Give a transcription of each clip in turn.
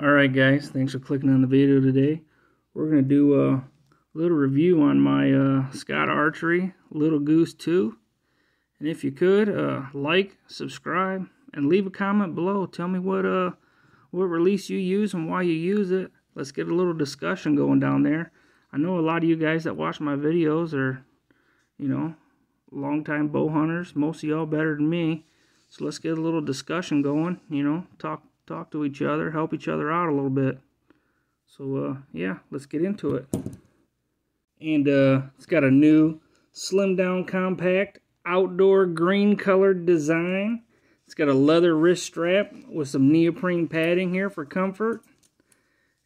Alright guys, thanks for clicking on the video today. We're going to do a little review on my uh, Scott Archery Little Goose 2. And if you could, uh, like, subscribe, and leave a comment below. Tell me what uh what release you use and why you use it. Let's get a little discussion going down there. I know a lot of you guys that watch my videos are, you know, longtime bow hunters. Most of y'all better than me. So let's get a little discussion going, you know, talk talk to each other, help each other out a little bit. So, uh, yeah, let's get into it. And uh, it's got a new slim down compact outdoor green colored design. It's got a leather wrist strap with some neoprene padding here for comfort.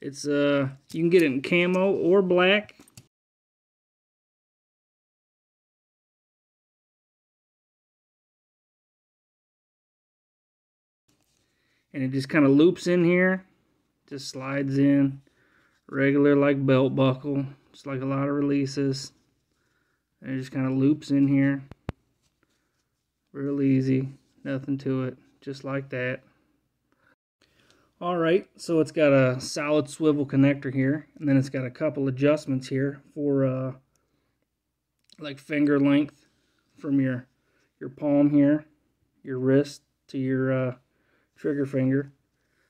It's uh you can get it in camo or black. And it just kind of loops in here just slides in regular like belt buckle just like a lot of releases. And it just kind of loops in here. Real easy nothing to it just like that. Alright so it's got a solid swivel connector here and then it's got a couple adjustments here for uh, like finger length from your your palm here your wrist to your uh, trigger finger.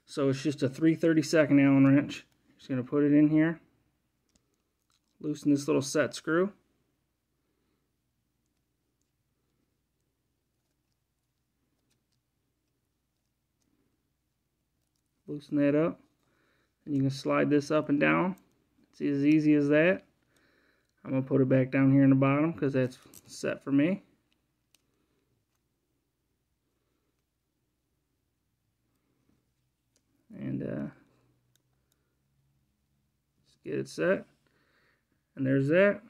So it's just a 3 32nd Allen wrench. Just going to put it in here. Loosen this little set screw. Loosen that up. And you can slide this up and down. It's as easy as that. I'm going to put it back down here in the bottom because that's set for me. And uh, let's get it set. And there's that.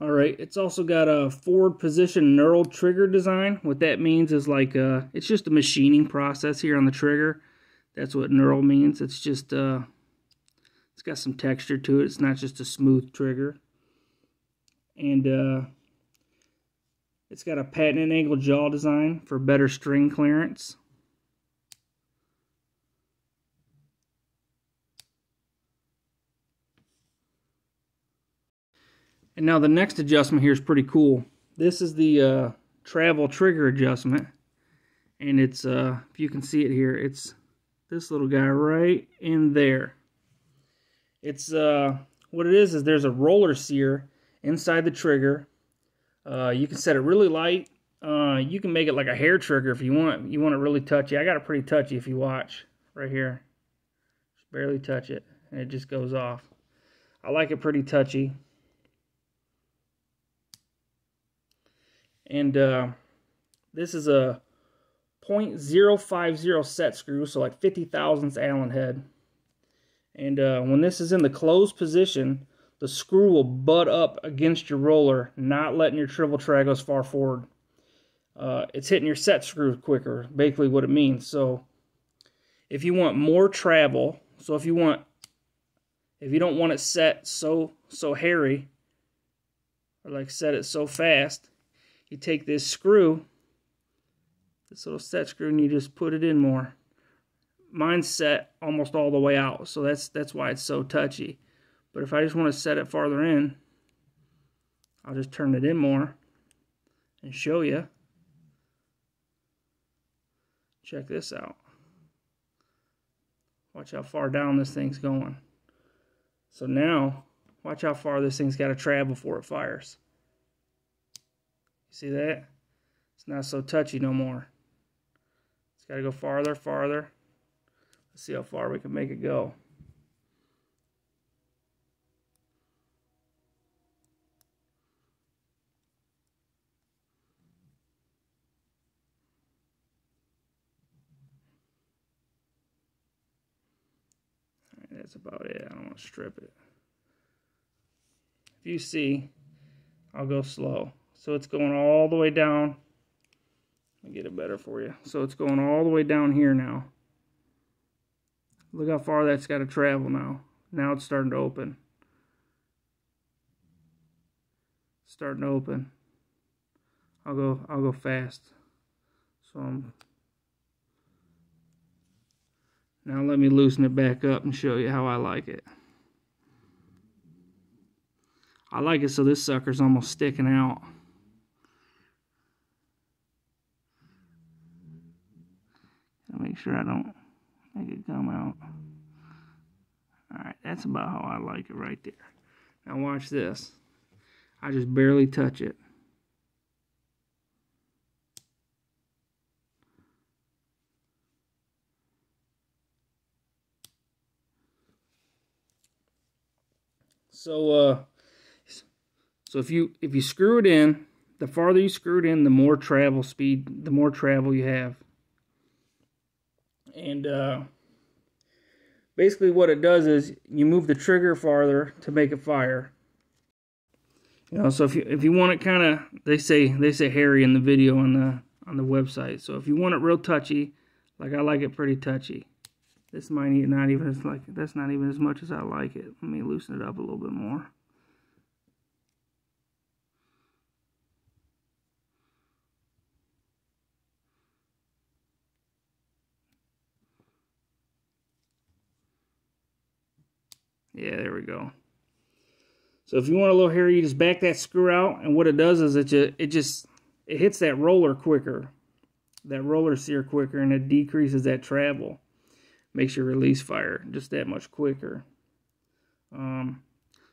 All right it's also got a forward position knurled trigger design. What that means is like uh, it's just a machining process here on the trigger. That's what knurl means. It's just uh, it's got some texture to it. It's not just a smooth trigger. And uh, it's got a patent angle jaw design for better string clearance And now the next adjustment here is pretty cool. This is the uh, travel trigger adjustment. And it's, uh, if you can see it here, it's this little guy right in there. It's, uh, what it is, is there's a roller sear inside the trigger. Uh, you can set it really light. Uh, you can make it like a hair trigger if you want. You want it really touchy. I got it pretty touchy if you watch right here. Just barely touch it and it just goes off. I like it pretty touchy. And uh, this is a 0.050 set screw, so like 50 thousandths Allen head. And uh, when this is in the closed position, the screw will butt up against your roller, not letting your triple trigger go as far forward. Uh, it's hitting your set screw quicker, basically what it means. So if you want more travel, so if you want, if you don't want it set so so hairy, or like set it so fast, you take this screw, this little set screw, and you just put it in more. Mine's set almost all the way out, so that's that's why it's so touchy. But if I just want to set it farther in, I'll just turn it in more and show you. Check this out. Watch how far down this thing's going. So now, watch how far this thing's got to travel before it fires. See that? It's not so touchy no more. It's got to go farther, farther. Let's see how far we can make it go. that's about it. I don't want to strip it. If you see, I'll go slow. So it's going all the way down. Let me get it better for you. So it's going all the way down here now. Look how far that's got to travel now. Now it's starting to open. starting to open. I'll go I'll go fast. So I'm Now let me loosen it back up and show you how I like it. I like it so this sucker's almost sticking out. Make sure I don't make it come out. Alright, that's about how I like it right there. Now watch this. I just barely touch it. So uh so if you if you screw it in, the farther you screw it in, the more travel speed, the more travel you have. And uh basically what it does is you move the trigger farther to make it fire. You know, so if you if you want it kind of they say they say hairy in the video on the on the website. So if you want it real touchy, like I like it pretty touchy. This might not even as like that's not even as much as I like it. Let me loosen it up a little bit more. Yeah, there we go. So if you want a little hair, you just back that screw out, and what it does is it just it just it hits that roller quicker, that roller sear quicker, and it decreases that travel makes your release fire just that much quicker. Um,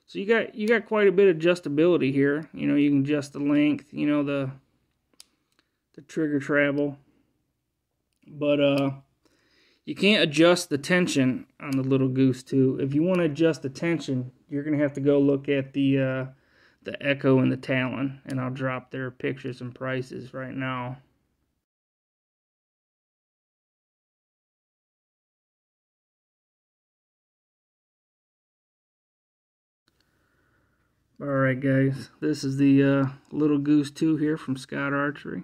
so you got you got quite a bit of adjustability here. You know, you can adjust the length, you know, the the trigger travel. But uh you can't adjust the tension on the Little Goose 2. If you want to adjust the tension, you're gonna have to go look at the uh the Echo and the Talon, and I'll drop their pictures and prices right now. Alright guys, this is the uh, Little Goose 2 here from Scott Archery.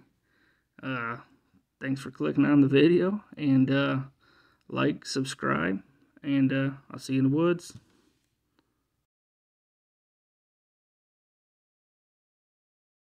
Uh, thanks for clicking on the video, and uh, like, subscribe, and uh, I'll see you in the woods.